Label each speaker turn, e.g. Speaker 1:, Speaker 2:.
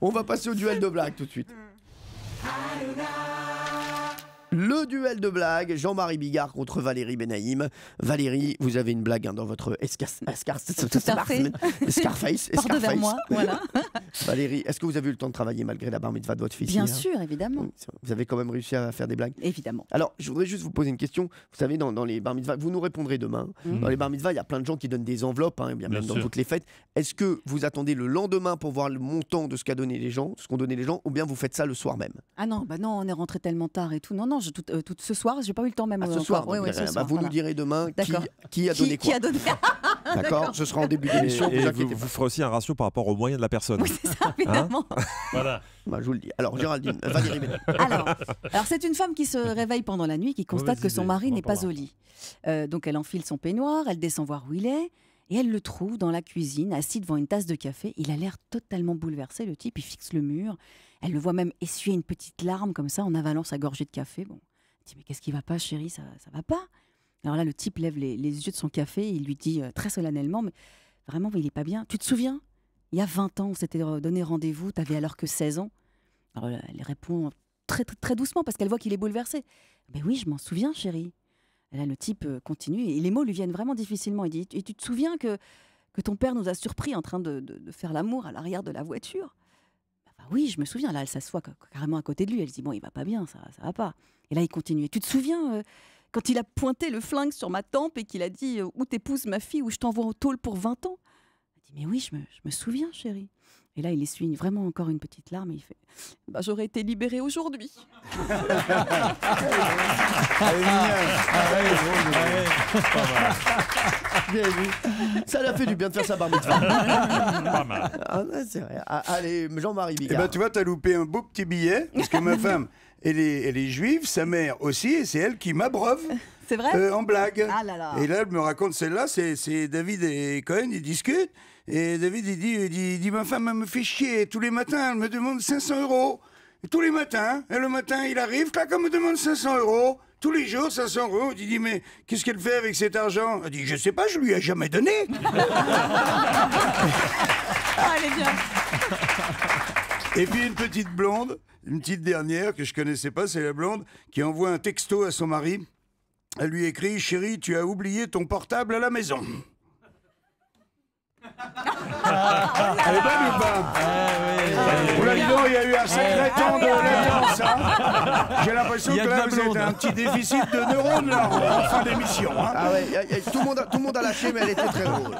Speaker 1: On va passer au duel de blagues tout de suite. Le duel de blagues, Jean-Marie Bigard contre Valérie Benaïm. Valérie, vous avez une blague hein, dans votre escar- escar-
Speaker 2: à fait.
Speaker 1: Scarface.
Speaker 2: Porte vers
Speaker 1: Scarface.
Speaker 2: moi, voilà.
Speaker 1: Valérie, est-ce que vous avez eu le temps de travailler malgré la bar mitzvah de votre fils
Speaker 2: Bien
Speaker 1: hier
Speaker 2: sûr, évidemment.
Speaker 1: Vous avez quand même réussi à faire des blagues
Speaker 2: Évidemment.
Speaker 1: Alors, je voudrais juste vous poser une question. Vous savez, dans, dans les bar mitzvahs, vous nous répondrez demain.
Speaker 2: Mhm.
Speaker 1: Dans les bar mitzvahs, il y a plein de gens qui donnent des enveloppes, hein, bien,
Speaker 3: Bien
Speaker 1: même dans
Speaker 3: sûr.
Speaker 1: toutes les fêtes. Est-ce que vous attendez le lendemain pour voir le montant de ce qu'a donné les gens, de ce qu'ont donné les gens, ou bien vous faites ça le soir même?
Speaker 2: Ah non, bah non, on est rentré tellement tard et tout. Non, non, tout, euh, tout ce soir, j'ai pas eu le temps même.
Speaker 1: Ah, ce
Speaker 2: encore.
Speaker 1: soir, euh, bah,
Speaker 2: soir,
Speaker 1: vous nous direz demain qui, a donné
Speaker 2: qui
Speaker 1: quoi.
Speaker 2: a donné
Speaker 1: D'accord, ce sera en début d'émission.
Speaker 3: Et,
Speaker 1: vous
Speaker 3: et
Speaker 1: inquiétez
Speaker 3: vous,
Speaker 1: pas.
Speaker 3: vous ferez aussi un ratio par rapport aux moyens de la personne.
Speaker 2: Oui, c'est ça, évidemment.
Speaker 3: Voilà.
Speaker 1: Bah, je vous le dis. Alors, Géraldine, Valérie Bénard.
Speaker 2: Alors, alors c'est une femme qui se réveille pendant la nuit, qui constate que son mari n'est
Speaker 3: pas
Speaker 2: au lit. Euh, donc elle enfile son peignoir, elle descend voir où il est, et elle le trouve dans la cuisine, assis devant une tasse de café. Il a l'air totalement bouleversé, le type, il fixe le mur. Elle le voit même essuyer une petite larme comme ça en avalant sa gorgée de café. Bon, elle dit mais qu'est-ce qui va pas, chérie, ça, ça va pas? Alors là, le type lève les, yeux de son café, et il lui dit euh, très solennellement, mais vraiment, il est pas bien. Tu te souviens? Il y a 20 ans, on s'était donné rendez-vous, t'avais alors que 16 ans. Alors là, elle répond très, très, très doucement parce qu'elle voit qu'il est bouleversé. Mais oui, je m'en souviens, chérie. Là, le type euh, continue et les mots lui viennent vraiment difficilement. Il dit Et tu te souviens que, que ton père nous a surpris en train de, de- faire l'amour à l'arrière de la voiture? Bah oui, je me souviens. Là, elle s'assoit ca- carrément à côté de lui. Elle dit Bon, il va pas bien, ça, ça va pas. Et là, il continue Et tu te souviens euh, quand il a pointé le flingue sur ma tempe et qu'il a dit euh, Ou t'épouses ma fille ou je t'envoie au tôle pour 20 ans? Elle dit Mais oui, je me, je me souviens, chérie. Et là, il essuie vraiment encore une petite larme et il fait bah, J'aurais été libérée aujourd'hui.
Speaker 1: Ça l'a fait du bien de faire sa bar mitzvah.
Speaker 3: Pas mal.
Speaker 1: Ah, ouais, c'est vrai. Ah, allez, Jean-Marie
Speaker 4: Eh
Speaker 1: Bigard.
Speaker 4: ben, tu vois, t'as loupé un beau petit billet, parce que ma femme, elle est, elle est juive, sa mère aussi, et c'est elle qui m'abreuve
Speaker 2: C'est vrai
Speaker 4: euh, en blague.
Speaker 2: Ah là là.
Speaker 4: Et là, elle me raconte celle-là, c'est c'est David et Cohen, ils discutent, et David, il dit, il dit, il dit, ma femme, elle me fait chier, tous les matins, elle me demande 500 euros. Et tous les matins, et le matin, il arrive, clac, elle me demande 500 euros. Tous les jours, 500 euros. Il dit, mais qu'est-ce qu'elle fait avec cet argent? Elle dit, je sais pas, je lui ai jamais donné.
Speaker 2: Ah, elle est bien.
Speaker 4: Et puis une petite blonde, une petite dernière que je connaissais pas, c'est la blonde qui envoie un texto à son mari. Elle lui écrit Chérie, tu as oublié ton portable à la maison. Elle est bonne ou pas? Oh là, dis donc, il y a eu un sacré temps de latence. hein. J'ai l'impression
Speaker 3: Il y
Speaker 4: que
Speaker 3: a de
Speaker 4: là,
Speaker 3: la
Speaker 4: vous êtes
Speaker 3: blonde.
Speaker 4: un petit déficit de neurones là, en fin d'émission. hein.
Speaker 1: Ah ouais, y a- y a- tout, le monde a, tout le monde a lâché, mais elle était très drôle.